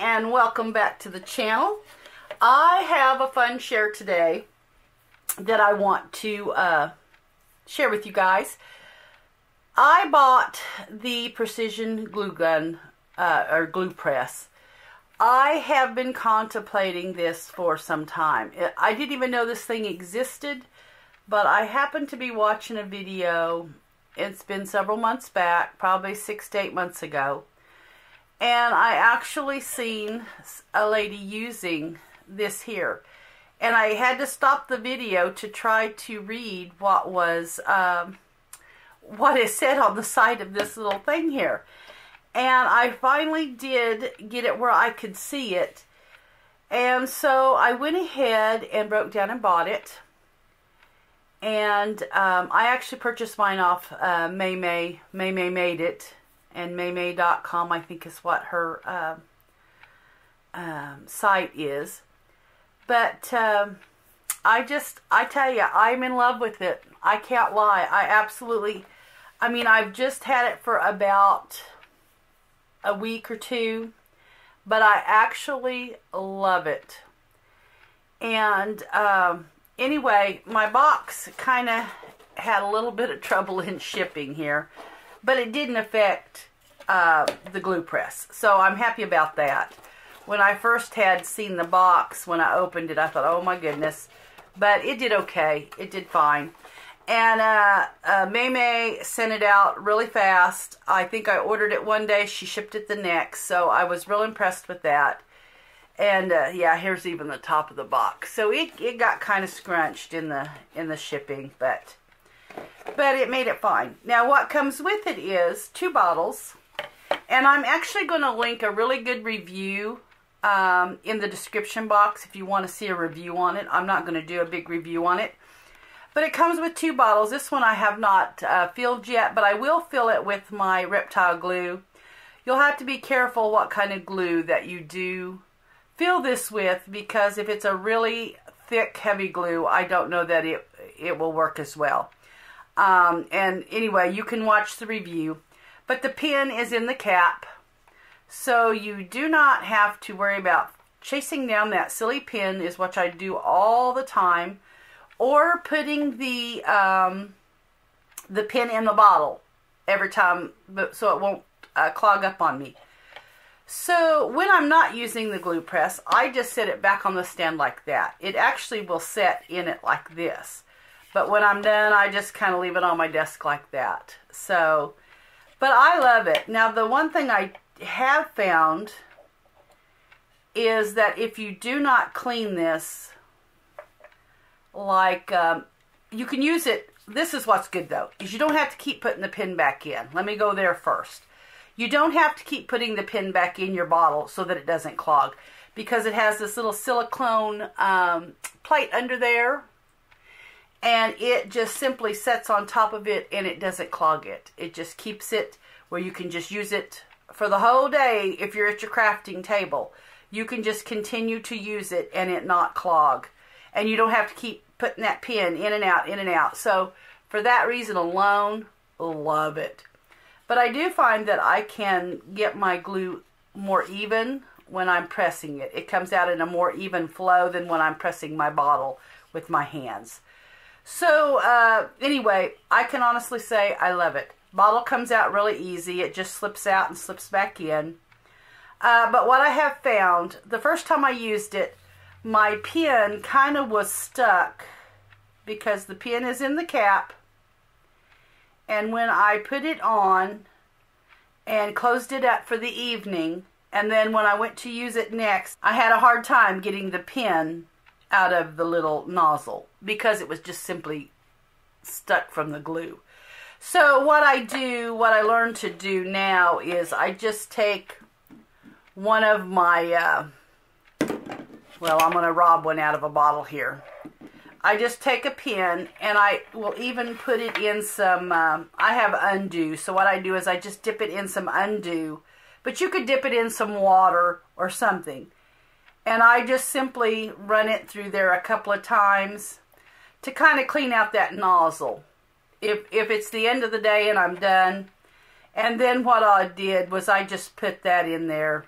and welcome back to the channel. I have a fun share today that I want to uh, share with you guys. I bought the Precision Glue Gun uh, or Glue Press. I have been contemplating this for some time. I didn't even know this thing existed, but I happened to be watching a video. It's been several months back, probably six to eight months ago and I actually seen a lady using this here. And I had to stop the video to try to read what was um, what is said on the side of this little thing here. And I finally did get it where I could see it. And so I went ahead and broke down and bought it. And um, I actually purchased mine off uh, May May May May made it and maymay.com I think is what her uh, um, site is. But um, I just, I tell you, I'm in love with it. I can't lie. I absolutely, I mean, I've just had it for about a week or two, but I actually love it. And um, anyway, my box kind of had a little bit of trouble in shipping here but it didn't affect uh, the glue press. So I'm happy about that. When I first had seen the box, when I opened it, I thought, oh my goodness. But it did okay. It did fine. And uh, uh, May May sent it out really fast. I think I ordered it one day. She shipped it the next. So I was real impressed with that. And uh, yeah, here's even the top of the box. So it, it got kind of scrunched in the in the shipping, but but it made it fine. Now what comes with it is two bottles, and I'm actually going to link a really good review um, in the description box if you want to see a review on it. I'm not going to do a big review on it. But it comes with two bottles. This one I have not uh, filled yet, but I will fill it with my reptile glue. You'll have to be careful what kind of glue that you do fill this with because if it's a really thick, heavy glue, I don't know that it, it will work as well. Um, and anyway, you can watch the review. But the pin is in the cap. So you do not have to worry about chasing down that silly pin is what I do all the time. Or putting the, um, the pin in the bottle every time so it won't uh, clog up on me. So when I'm not using the glue press, I just set it back on the stand like that. It actually will set in it like this. But when I'm done, I just kind of leave it on my desk like that. So, but I love it. Now, the one thing I have found is that if you do not clean this, like, um, you can use it. This is what's good, though, is you don't have to keep putting the pin back in. Let me go there first. You don't have to keep putting the pin back in your bottle so that it doesn't clog because it has this little silicone um, plate under there and it just simply sets on top of it and it doesn't clog it. It just keeps it where you can just use it for the whole day if you're at your crafting table. You can just continue to use it and it not clog. And you don't have to keep putting that pin in and out, in and out. So for that reason alone, love it. But I do find that I can get my glue more even when I'm pressing it. It comes out in a more even flow than when I'm pressing my bottle with my hands. So, uh, anyway, I can honestly say I love it. Bottle comes out really easy. It just slips out and slips back in. Uh, but what I have found, the first time I used it, my pin kind of was stuck because the pin is in the cap. And when I put it on and closed it up for the evening, and then when I went to use it next, I had a hard time getting the pin out of the little nozzle because it was just simply stuck from the glue. So what I do, what I learned to do now is I just take one of my, uh, well, I'm going to rob one out of a bottle here. I just take a pin and I will even put it in some, um, I have Un-du. So what I do is I just dip it in some Un-du. But you could dip it in some water or something. And I just simply run it through there a couple of times to kind of clean out that nozzle. If, if it's the end of the day and I'm done. And then what I did was I just put that in there.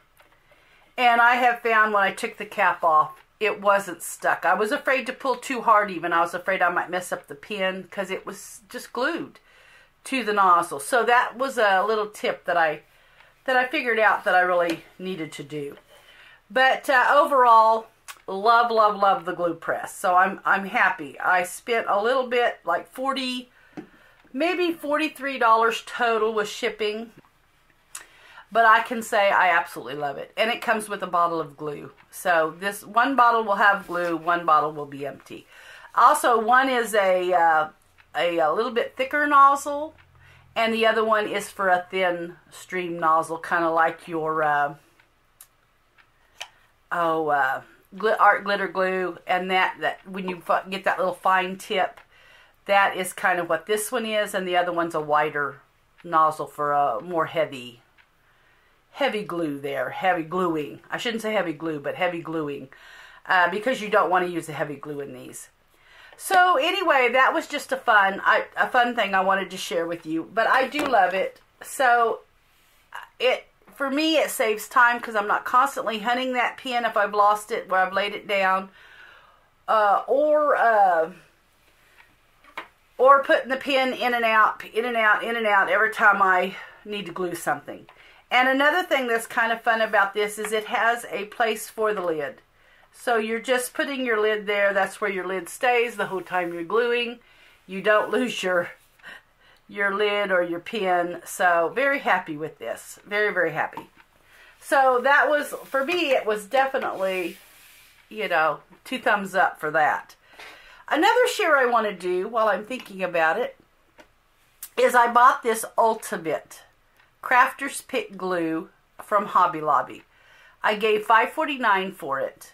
And I have found when I took the cap off, it wasn't stuck. I was afraid to pull too hard even. I was afraid I might mess up the pin because it was just glued to the nozzle. So that was a little tip that I that I figured out that I really needed to do. But uh, overall, love, love, love the glue press. So I'm I'm happy. I spent a little bit, like 40 maybe $43 total with shipping. But I can say I absolutely love it. And it comes with a bottle of glue. So this one bottle will have glue, one bottle will be empty. Also, one is a, uh, a, a little bit thicker nozzle, and the other one is for a thin stream nozzle, kind of like your, uh, oh, uh, art glitter glue. And that, that when you get that little fine tip, that is kind of what this one is, and the other one's a wider nozzle for a more heavy heavy glue there, heavy gluing. I shouldn't say heavy glue, but heavy gluing, uh, because you don't want to use a heavy glue in these. So anyway, that was just a fun, I, a fun thing I wanted to share with you. But I do love it. So it for me, it saves time because I'm not constantly hunting that pin if I've lost it where I've laid it down, uh, or uh, or putting the pin in and out, in and out, in and out every time I need to glue something. And another thing that's kind of fun about this is it has a place for the lid. So you're just putting your lid there. That's where your lid stays the whole time you're gluing. You don't lose your your lid or your pin. So very happy with this. Very, very happy. So that was, for me, it was definitely, you know, two thumbs up for that. Another share I want to do while I'm thinking about it is I bought this Ultimate Crafter's Pick glue from Hobby Lobby. I gave $5.49 for it.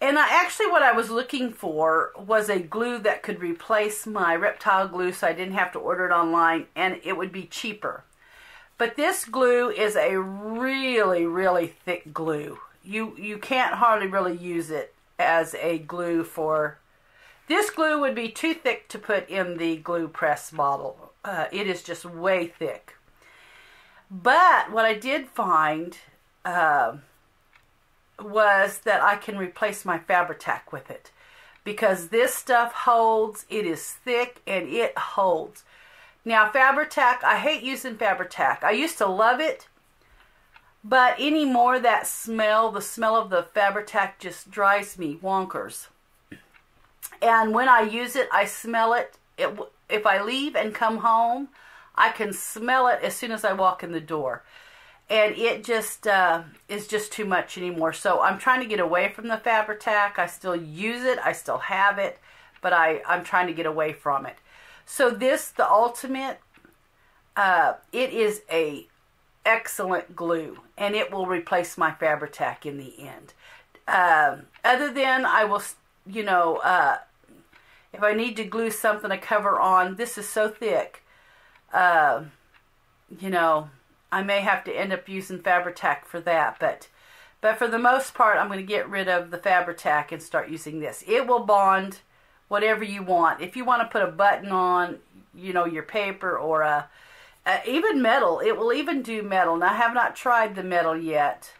And I actually what I was looking for was a glue that could replace my reptile glue so I didn't have to order it online and it would be cheaper. But this glue is a really, really thick glue. You, you can't hardly really use it as a glue for... This glue would be too thick to put in the glue press bottle. Uh, it is just way thick. But what I did find uh, was that I can replace my Fabri-Tac with it. Because this stuff holds, it is thick and it holds. Now Fabri-Tac, I hate using Fabri-Tac. I used to love it, but anymore that smell, the smell of the Fabri-Tac just drives me wonkers. And when I use it, I smell it. it if I leave and come home, I can smell it as soon as I walk in the door. And it just uh, is just too much anymore. So I'm trying to get away from the Fabri-Tac. I still use it. I still have it. But I, I'm trying to get away from it. So this, the Ultimate, uh, it is a excellent glue. And it will replace my Fabri-Tac in the end. Um, other than I will, you know, uh, if I need to glue something to cover on, this is so thick uh, you know, I may have to end up using Fabri-Tac for that, but but for the most part, I'm going to get rid of the Fabri-Tac and start using this. It will bond whatever you want. If you want to put a button on, you know, your paper or a, a even metal, it will even do metal. Now, I have not tried the metal yet.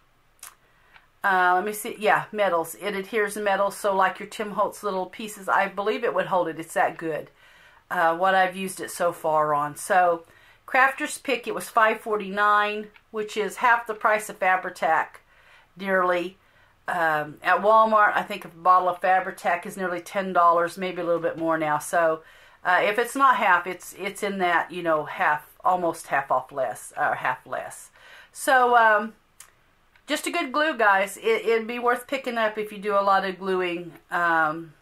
Uh, let me see. Yeah, metals. It adheres to metal, so like your Tim Holtz little pieces, I believe it would hold it. It's that good uh, what I've used it so far on. So Crafter's Pick, it was $5.49, which is half the price of Fabri-Tac, nearly. Um, at Walmart, I think a bottle of Fabri-Tac is nearly $10, maybe a little bit more now. So uh, if it's not half, it's it's in that, you know, half, almost half off less, or half less. So um, just a good glue, guys. It, would be worth picking up if you do a lot of gluing um,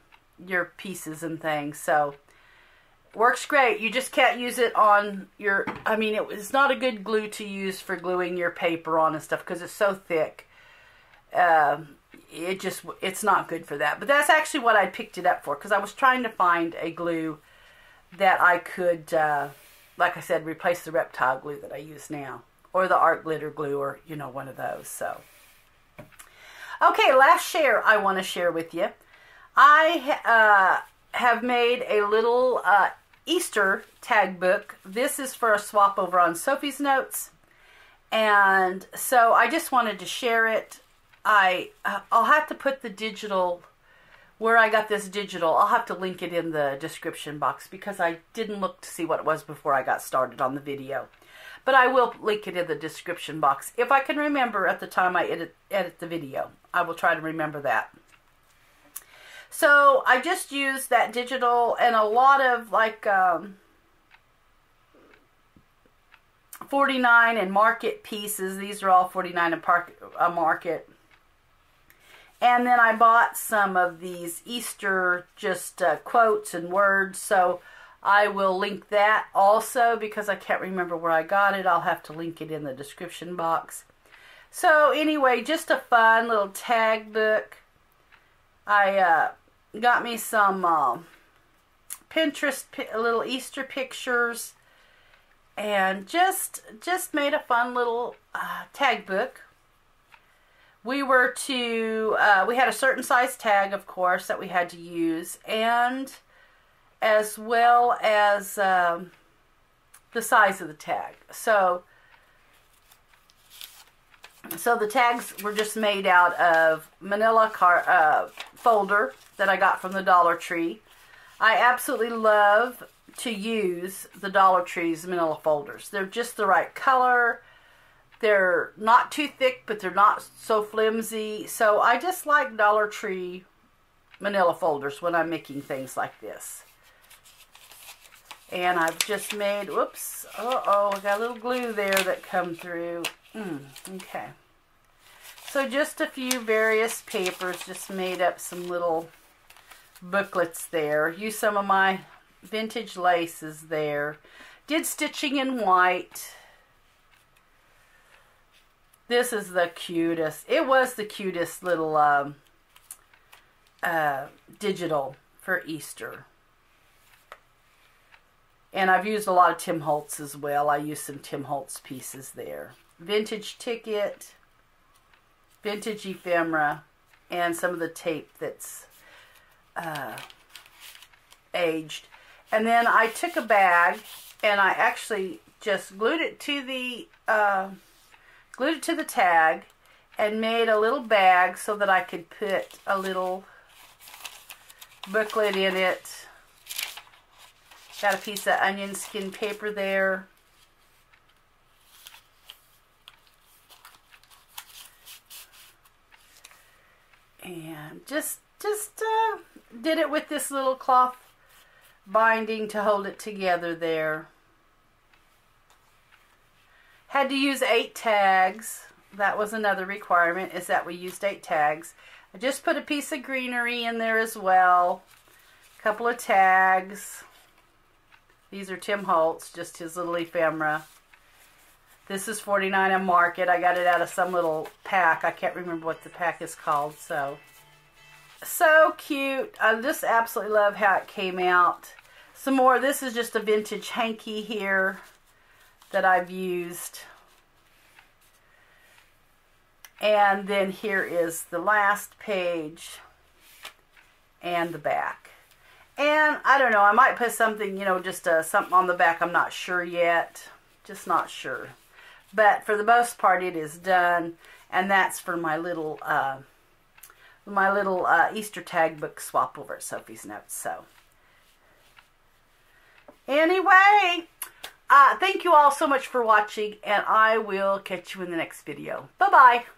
your pieces and things. So Works great. You just can't use it on your, I mean, it, it's not a good glue to use for gluing your paper on and stuff because it's so thick. Uh, it just, it's not good for that. But that's actually what I picked it up for because I was trying to find a glue that I could, uh, like I said, replace the reptile glue that I use now. Or the art glitter glue or, you know, one of those. So, okay, last share I want to share with you. I uh, have made a little uh, Easter tag book. This is for a swap over on Sophie's Notes. And so I just wanted to share it. I uh, I'll have to put the digital where I got this digital. I'll have to link it in the description box because I didn't look to see what it was before I got started on the video. But I will link it in the description box if I can remember at the time I edit edit the video. I will try to remember that. So I just used that digital and a lot of like um, 49 and market pieces. These are all 49 and park, uh, market. And then I bought some of these Easter just uh, quotes and words. So I will link that also because I can't remember where I got it. I'll have to link it in the description box. So anyway, just a fun little tag book. I uh, got me some uh, Pinterest little Easter pictures and just just made a fun little uh, tag book. We were to uh, we had a certain size tag, of course, that we had to use, and as well as um, the size of the tag. So so the tags were just made out of manila car, uh, folder that I got from the Dollar Tree. I absolutely love to use the Dollar Tree's manila folders. They're just the right color. They're not too thick, but they're not so flimsy. So I just like Dollar Tree manila folders when I'm making things like this. And I've just made, whoops, uh-oh, I got a little glue there that come through. Mm, okay. So just a few various papers, just made up some little booklets there. Use some of my vintage laces there. Did stitching in white. This is the cutest. It was the cutest little um, uh, digital for Easter. And I've used a lot of Tim Holtz as well. I used some Tim Holtz pieces there. Vintage ticket, vintage ephemera, and some of the tape that's uh, aged. And then I took a bag and I actually just glued it to the uh, glued it to the tag and made a little bag so that I could put a little booklet in it. Got a piece of onion skin paper there. And just just uh, did it with this little cloth binding to hold it together there. Had to use eight tags. That was another requirement, is that we used eight tags. I just put a piece of greenery in there as well. A couple of tags. These are Tim Holtz, just his little ephemera. This is 49 and Market. I got it out of some little pack. I can't remember what the pack is called, so so cute. I just absolutely love how it came out. Some more. This is just a vintage hanky here that I've used. And then here is the last page and the back. And I don't know, I might put something, you know, just uh, something on the back. I'm not sure yet. Just not sure. But for the most part, it is done. And that's for my little... Uh, my little uh, Easter tag book swap over at Sophie's Notes. So, anyway, uh, thank you all so much for watching, and I will catch you in the next video. Bye-bye.